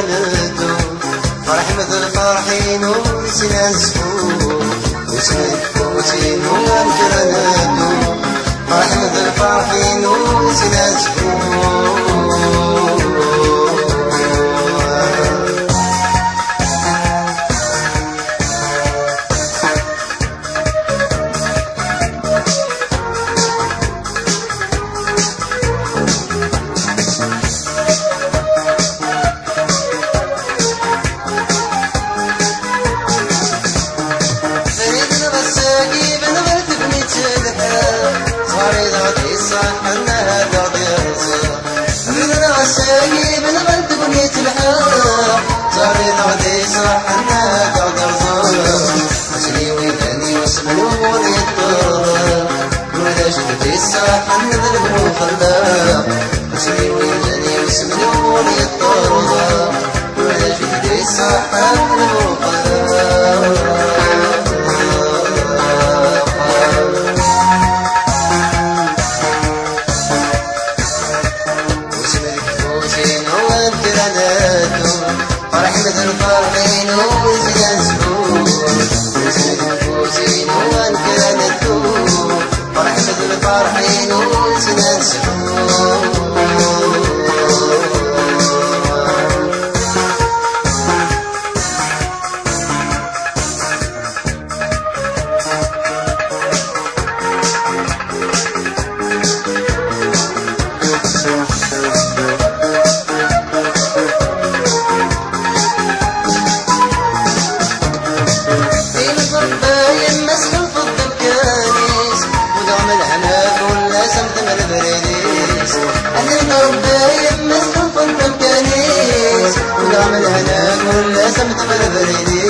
ندو فرحي مثل فرحي نور سنسفو وسنفوتي نور كرنا الأمور يطور ولا شدتي صح أنا الهنا كل سمت بالبريدي